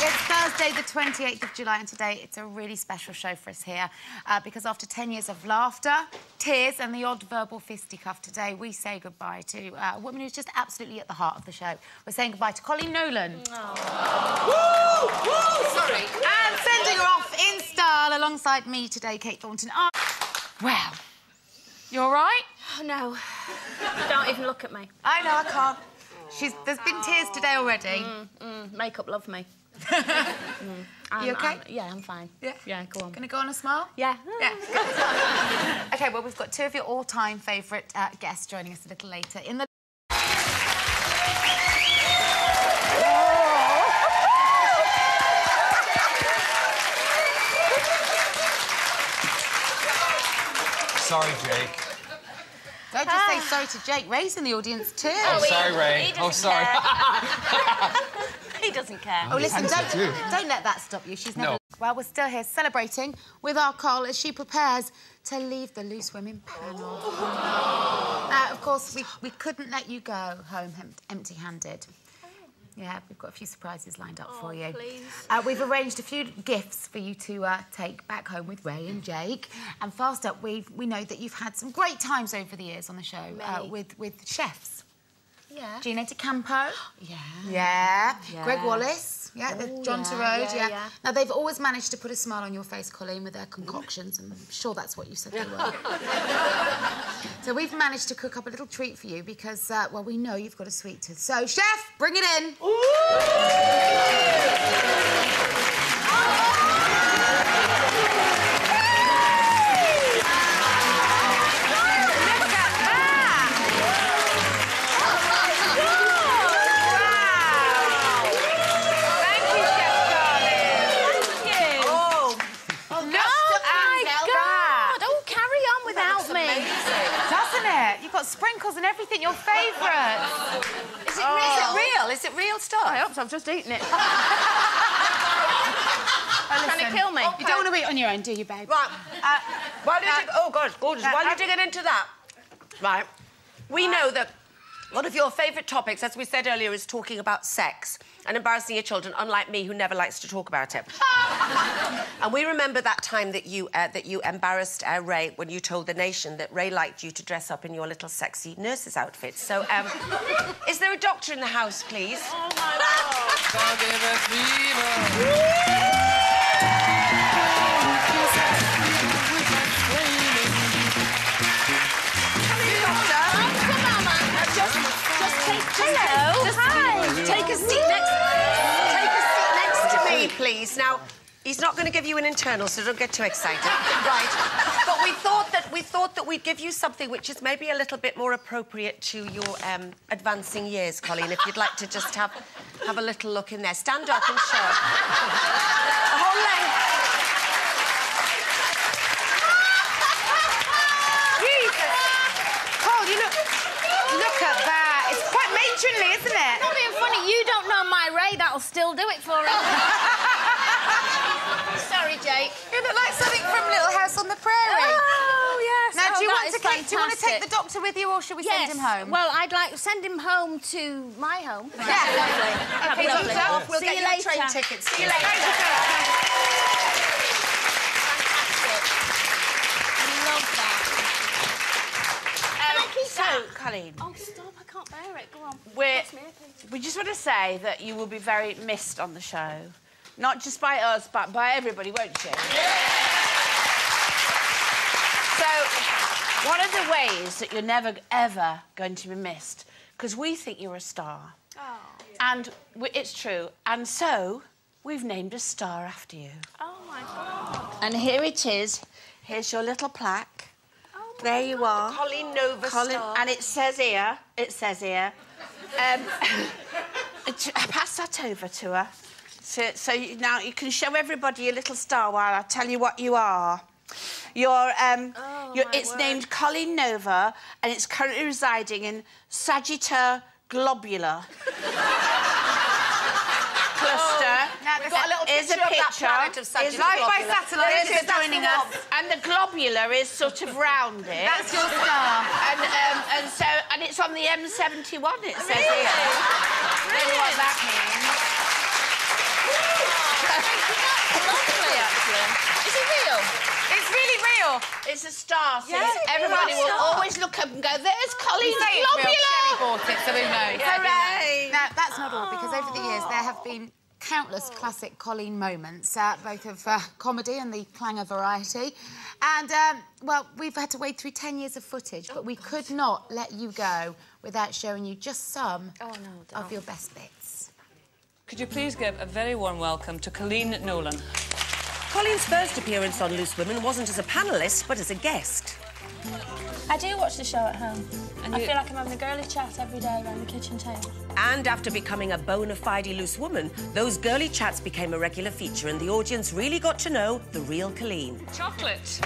It's Thursday, the 28th of July, and today it's a really special show for us here uh, because after 10 years of laughter, tears, and the odd verbal fisticuff, today we say goodbye to uh, a woman who's just absolutely at the heart of the show. We're saying goodbye to Coleen Nolan. Woo! Woo! Sorry. And sending her off in style alongside me today, Kate Thornton. Oh, well, you all right? Oh, no. Don't even look at me. I know, I can't. She's, there's been tears today already. Mm, mm, makeup love me. Mm, I'm, You okay? I'm- yeah, I'm fine. Yeah? Yeah, go on. Gonna go on a smile? Yeah. Yeah. okay, well, we've got two of your all-time favourite uh, guests joining us a little later in the. Sorry, Jake. Don't just say sorry to Jake. Ray's in the audience too. Oh, sorry, Ray. he Oh, sorry. he doesn't care. Oh, listen, don't, don't let that stop you. She's never. No. Well, we're still here celebrating with our Carl as she prepares to leave the Loose Women panel. now, of course, we, we couldn't let you go home empty handed. Yeah, we've got a few surprises lined up for you. please. Uh, we've arranged a few gifts for you to uh, take back home with Ray and Jake. And fast up, we we know that you've had some great times over the years on the show uh, with with chefs. Yeah. Gino D'Acampo. Yeah. Yeah. Yeah. Gregg Wallace. Yeah, the Oh, John yeah, Torode, yeah, yeah, yeah. Now, they've always managed to put a smile on your face, Coleen, with their concoctions, and I'm sure that's what you said they were. so we've managed to cook up a little treat for you because, uh, well, we know you've got a sweet tooth. So, chef, bring it in. Just eaten it. Trying to kill me. You don't want to eat on your own, do you, babe? Right. Uh, While you uh, dig- oh, God, it's gorgeous. uh, While uh, you're digging into that, right, we know that one of your favourite topics, as we said earlier, is talking about sex and embarrassing your children, unlike me, who never likes to talk about it. and we remember that time that you uh, that you embarrassed uh, Ray when you told the nation that Ray liked you to dress up in your little sexy nurse's outfit. So, um, is there a doctor in the house, please? Oh, Hello. Hi. Take a seat next. Take a seat next to me, please. Now, he's not going to give you an internal, so don't get too excited. right. But we thought that we thought that we'd give you something which is maybe a little bit more appropriate to your um, advancing years, Coleen. If you'd like to just have have a little look in there, stand up and show. The whole length. Jesus! Paul, you look... Look at that. It's quite matronly, isn't it? Not being funny, you don't know my Ray, that'll still do it for him. Sorry, Jake. You look like something from Little House on the Prairie. Oh, yes. Now, oh, do you want to take, do you want to take the doctor with you, or should we Yes. send him home? Well, I'd like to send him home to my home. Yeah. lovely. Okay, lovely. doctor. We'll See get you later. train ticket. See you later. Thank you. Love that. Can I keep So? Coleen, Oh, stop, I can't bear it. Go on. we're, Pass me a piece. we just want to say that you will be very missed on the show. Not just by us, but by everybody, won't you? So, one of the ways that you're never, ever going to be missed, because we think you're a star. And we, it's true. And so, we've named a star after you. Oh, my God. And here it is. Here's your little plaque. Oh there you are. Coleen Nova Colin, Star. and it says here, it says here, um, t- pass that over to her. So, so you, now you can show everybody your little star while I tell you what you are. You're, um, Oh, you're, it's word. named Colin Nova, and it's currently residing in Sagitta Globular cluster. Now, We've got a little Here's picture, of that picture. planet of Sagittarius. Live by satellite, is, joining us. And the globular is sort of rounded. That's your star. And, um, and so, and it's on the M71, it says here. Don't know what that means. Star. It's a star. So Yes, everybody will star. always look up and go, there's Coleen Say it's real. Sherrie bought it, so who knows? Hooray. Now, that's not all, because over the years there have been countless classic Coleen moments, uh, both of uh, comedy and the clanger variety. And, um, well, we've had to wade through 10 years of footage, but we could not let you go without showing you just some Oh, no, of your best bits. Could you please give a very warm welcome to Coleen Nolan? Coleen's first appearance on Loose Women wasn't as a panellist, but as a guest. I do watch the show at home. And I you- feel like I'm having a girly chat every day around the kitchen table. And after becoming a bona fide loose woman, those girly chats became a regular feature, and the audience really got to know the real Coleen. Chocolate.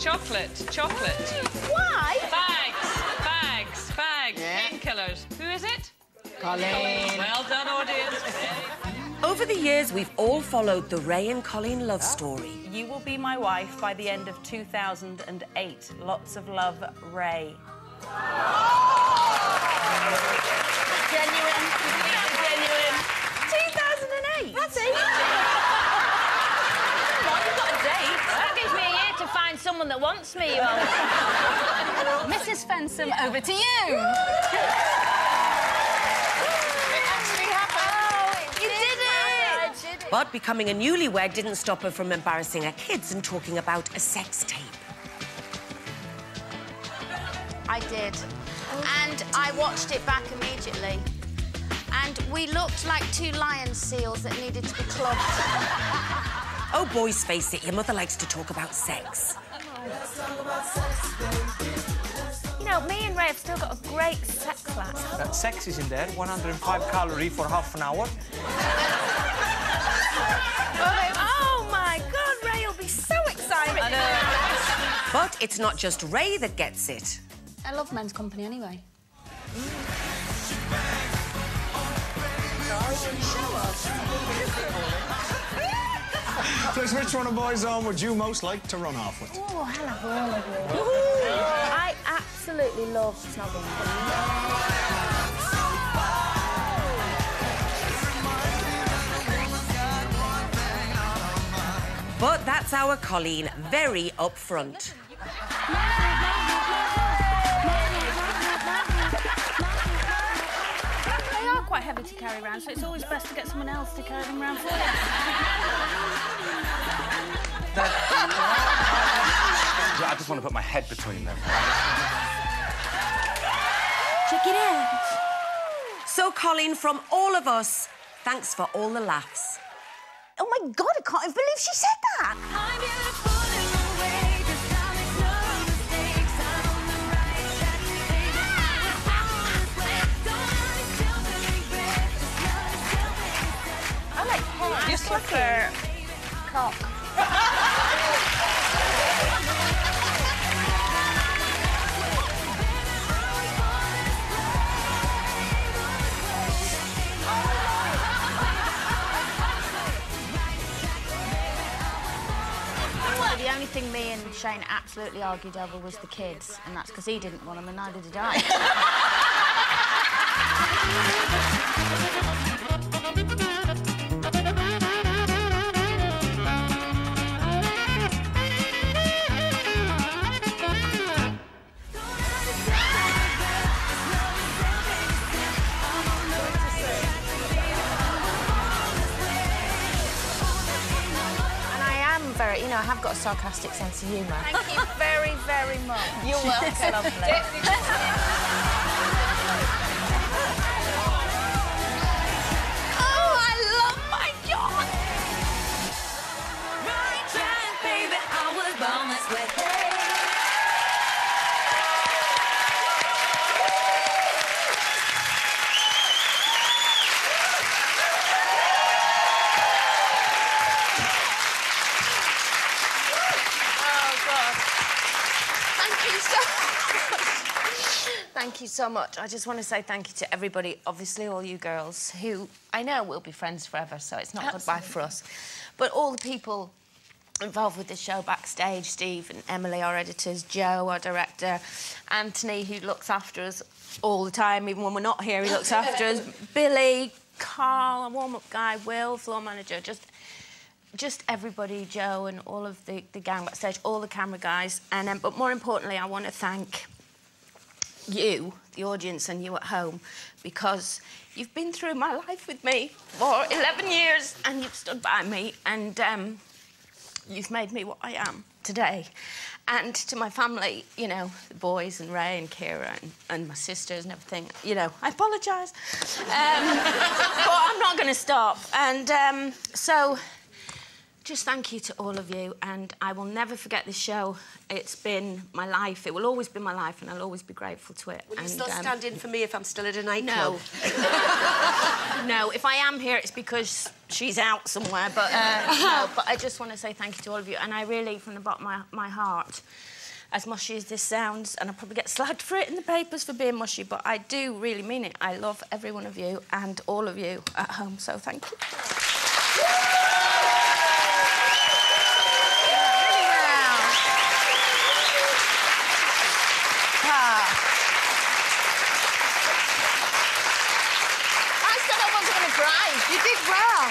Chocolate. Chocolate. Why? Bags. Bags. Bags. Painkillers. Who is it? Coleen. Well done, audience. Over the years, we've all followed the Ray and Coleen love story. You will be my wife by the end of 2008. Lots of love, Ray. Genuine. Genuine. 2008. That's it. Come on, you've got a date. That gives me a year to find someone that wants me, you know. Mrs. Fensome, over to you. You did it! But becoming a newlywed didn't stop her from embarrassing her kids and talking about a sex tape. I did. And I watched it back immediately. And we looked like two lion seals that needed to be clubbed. Oh, boys, face it, your mother likes to talk about sex. You know, me and Ray have still got a great sex life. That sex is in there, 105 calorie for half an hour. But it's not just Ray that gets it. I love men's company anyway. Chris, which one of boys on would you most like to run off with? Oh, I'll have all of you. I absolutely love snogging. But that's our Coleen, very upfront. They are quite heavy to carry around, so it's always best to get someone else to carry them around for you. I just want to put my head between them. Check it out. So, Colleen, from all of us, thanks for all the laughs. Oh my God, I can't even believe she said that. I like hair. You prefer cock. The only thing me and Shane absolutely argued over was the kids, and that's because he didn't want them and neither did I. got a sarcastic sense of humour. Thank you very, very much. You're welcome. Lovely. So. Thank you so much. I just want to say thank you to everybody, obviously all you girls, who I know will be friends forever, so it's not goodbye for us. But all the people involved with the show backstage, Steve and Emily, our editors, Joe, our director, Anthony, who looks after us all the time, even when we're not here, he looks after us, Billy, Carl, a warm-up guy, Will, floor manager, just just everybody, Joe and all of the, the gang backstage, all the camera guys. And um, But more importantly, I want to thank you, the audience, and you at home, because you've been through my life with me for 11 years and you've stood by me and um, you've made me what I am today. And to my family, you know, the boys and Ray and Ciara and, and my sisters and everything, you know, I apologise. Um, but I'm not going to stop. And um, so just thank you to all of you, and I will never forget this show. It's been my life. It will always be my life, and I'll always be grateful to it. Will you still um, stand in for me if I'm still at a nightclub? No. no, if I am here, it's because she's out somewhere. But uh, no, but I just want to say thank you to all of you, and I really, from the bottom of my, my heart, as mushy as this sounds, and I'll probably get slagged for it in the papers for being mushy, but I do really mean it. I love every one of you and all of you at home, so thank you. I said I wasn't going to cry. You did well.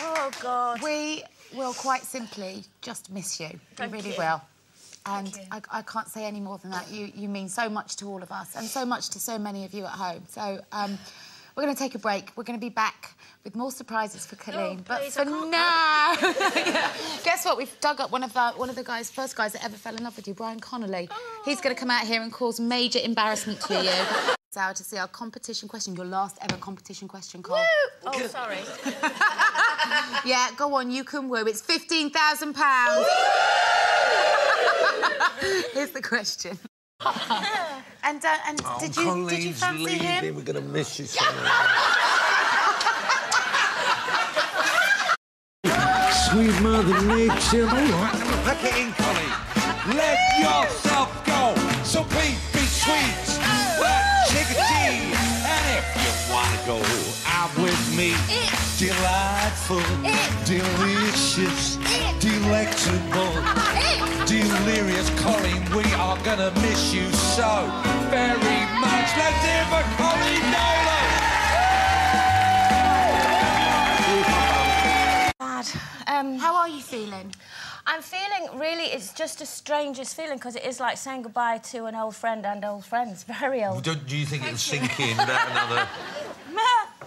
Oh, God. We will quite simply just miss you. Thank we really you. will. And I, I can't say any more than that. You, you mean so much to all of us and so much to so many of you at home. So um, we're going to take a break. We're going to be back with more surprises for Coleen. but please, for I can't now, guess what? We've dug up one of our, one of the guys, first guys that ever fell in love with you, Brian Connolly. He's going to come out here and cause major embarrassment to you. Now to see our competition question, your last ever competition question, Cole. Oh, sorry. Yeah, go on, you can woo. It's £15,000. Here's the question. and uh, and Oh, did you did you fancy leaving. him? We're going to miss you so Sweet Mother Nature. All right, now pack it in, Coleen. Let yourself go. So be, be sweet. Out with me, delightful, delicious, delectable, delirious, Coleen, we are going to miss you so very much. Let's hear for Coleen Nolan. Bad. Um, How are you feeling? I'm feeling really, it's just the strangest feeling because it is like saying goodbye to an old friend and old friends. Very old. Do, do you think it'll sink in that another,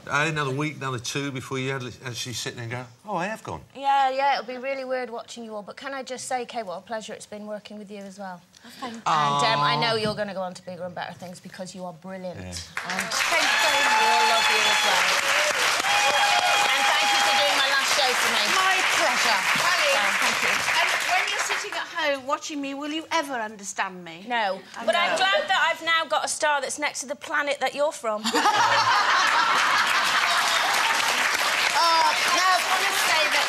another week, another two before you had- actually sit there and go, oh, I have gone? Yeah, yeah, it'll be really weird watching you all. But can I just say, Kate, what a pleasure it's been working with you as well. Thank you. And um, I know you're going to go on to bigger and better things because you are brilliant. And thank you very much. We all love you as well. And thank you for doing my last show for me. My pleasure. Yeah, thank you. And when you're sitting at home watching me, will you ever understand me? No. But I'm glad that I've now got a star that's next to the planet that you're from. Oh, no, I want to say that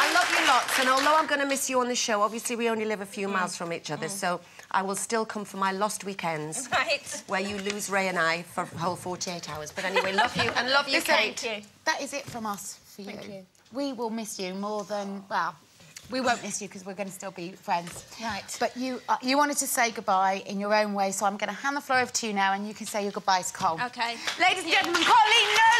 I love you lots, and although I'm going to miss you on the show, obviously we only live a few miles mm. from each other, mm. so I will still come for my lost weekends. right. Where you lose Ray and I for a whole 48 hours. But anyway, love you and love you, Kate. Thank you. That is it from us for you. Thank you. We will miss you more than well. We won't miss you because we're going to still be friends. Right. But you uh, you wanted to say goodbye in your own way, so I'm going to hand the floor over to you now, and you can say your goodbyes, Cole. Okay. Ladies and gentlemen, Coleen.